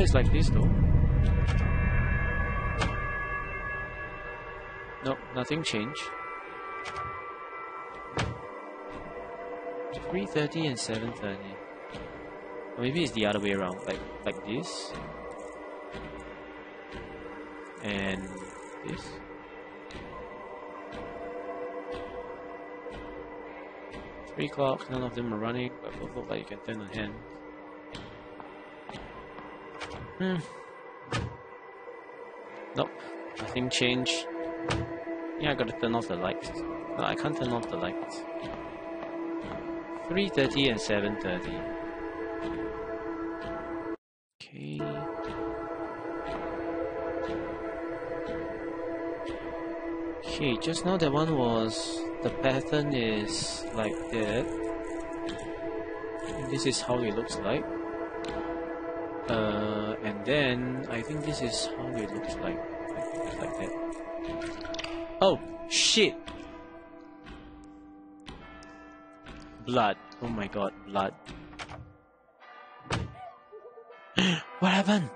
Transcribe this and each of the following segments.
it's like this though. No, nothing changed. 3.30 and 7.30. Or maybe it's the other way around, like like this. And this. Three clocks, none of them are running, but both look like you can turn on hand. Hmm. Nope, nothing changed. Yeah, I gotta turn off the lights. No, I can't turn off the lights. 3.30 and 7.30. Okay. Okay, just now that one was... The pattern is like that. This is how it looks like. Uh, and then I think this is how it looks like. Like, like that. Oh, shit! Blood. Oh my god, blood. what happened?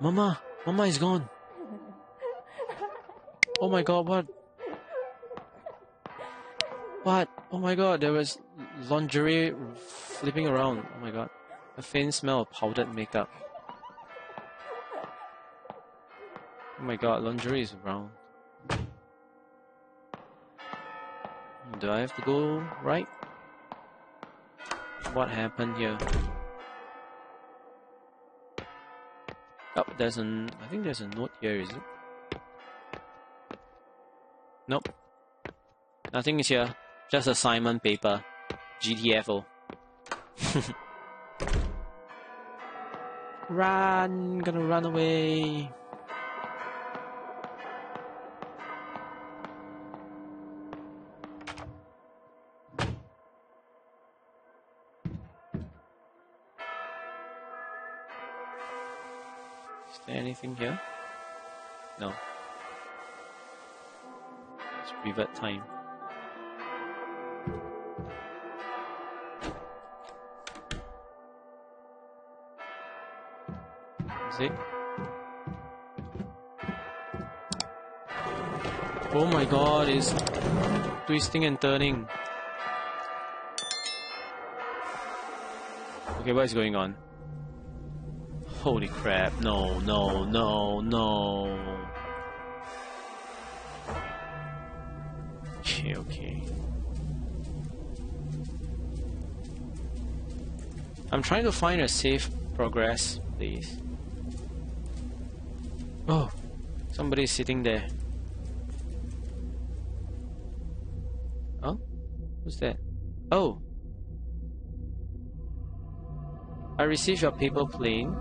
Mama! Mama is gone! Oh my god, what? What? Oh my god, there was lingerie flipping around. Oh my god. A faint smell of powdered makeup. Oh my god, lingerie is around. Do I have to go right? What happened here? Oh, there's an... I think there's a note here, is it? Nope. Nothing is here. Just assignment paper. GTFO. run! Gonna run away. Is there anything here? No. It's revert time. It? Oh my god, it's twisting and turning. Okay, what is going on? Holy crap, no, no, no, no. Okay, okay. I'm trying to find a safe progress, please. Oh, somebody's sitting there. Oh, who's that? Oh, I received your paper plane.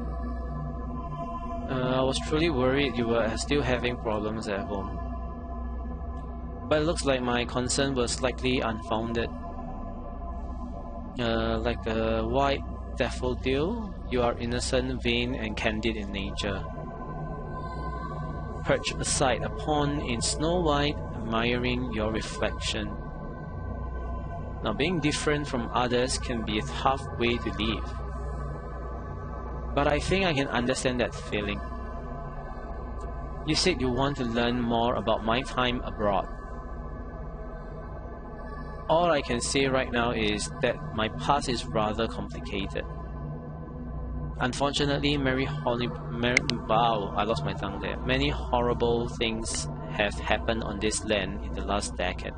Uh, I was truly worried you were still having problems at home. But it looks like my concern was slightly unfounded. Uh, like a white daffodil, you are innocent, vain, and candid in nature. Perch aside upon in Snow White, admiring your reflection. Now, being different from others can be a tough way to live. But I think I can understand that feeling. You said you want to learn more about my time abroad. All I can say right now is that my past is rather complicated. Unfortunately, Mary Holly, Mary, wow, I lost my tongue there. Many horrible things have happened on this land in the last decade.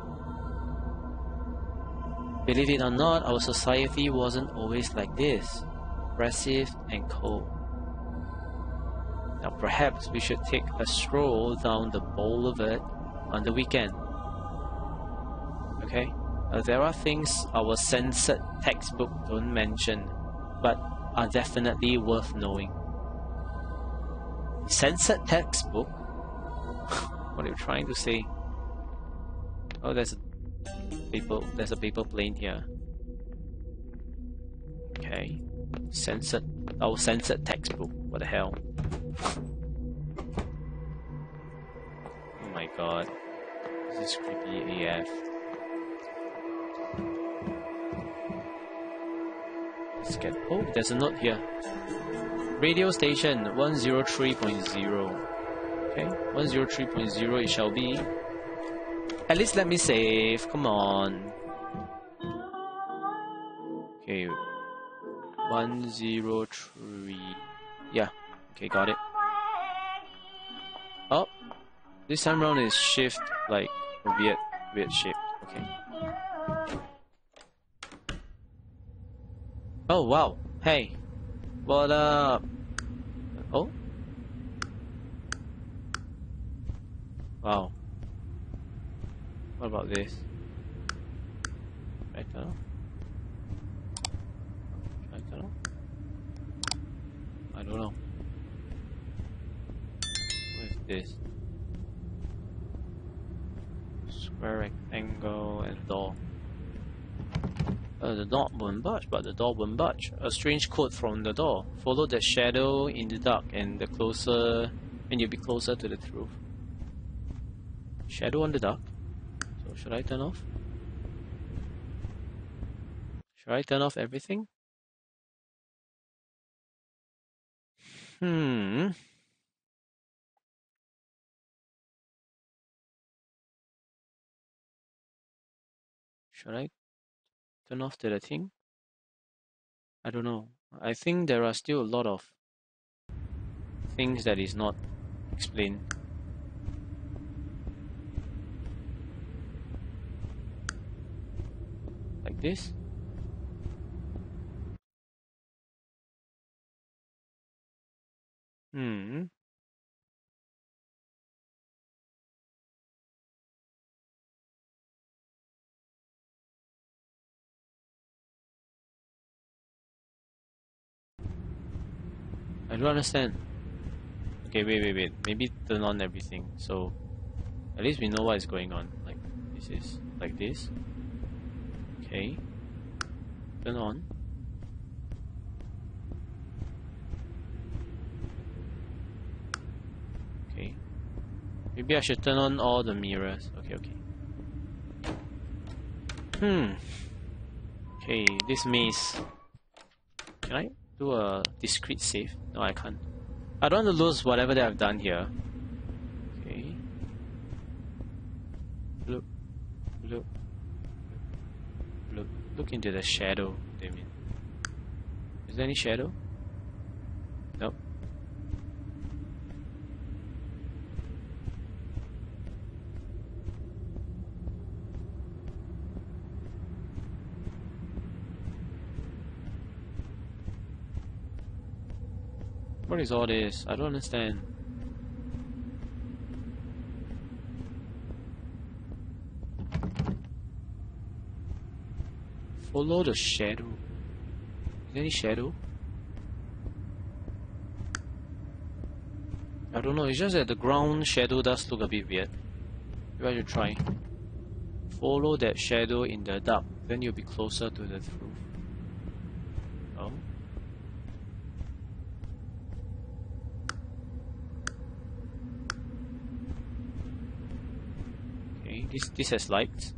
Believe it or not, our society wasn't always like this, oppressive and cold. Now perhaps we should take a stroll down the boulevard on the weekend. Okay? There are things our censored textbook don't mention, but are definitely worth knowing. Censored textbook? what are you trying to say? Oh, there's a paper. There's a paper plane here. Okay, censored. Oh, censored textbook. What the hell? Oh my god, this is creepy AF. Let's get. Oh, there's a note here. Radio station 103.0. Okay, 103.0 it shall be. At least let me save. Come on. Okay. 103. Yeah. Okay, got it. Oh, this time round is shift like weird, weird shape. Okay. Oh wow. Hey. What up? Oh. Wow. What about this? Right now? I don't know. What is this? Square rectangle and door. Uh, the door won't budge, but the door won't budge. A strange quote from the door. Follow the shadow in the dark and the closer and you'll be closer to the truth. Shadow on the dark. So should I turn off? Should I turn off everything? Hmm. Should I turn off the thing? I don't know. I think there are still a lot of things that is not explained. Like this. Hmm. Don't understand. Okay, wait, wait, wait. Maybe turn on everything. So, at least we know what is going on. Like, this is like this. Okay. Turn on. Okay. Maybe I should turn on all the mirrors. Okay, okay. Hmm. Okay, this maze. Can I do a discrete save? No, I can't. I don't want to lose whatever that I've done here. Okay. Look. Look. Look. Look into the shadow, Damien. Is there any shadow? Nope. What is all this? I don't understand. Follow the shadow. Is there any shadow? I don't know, it's just that the ground shadow does look a bit weird. Maybe I should try. Follow that shadow in the dark, then you'll be closer to the truth. Oh. Okay, this this has lights.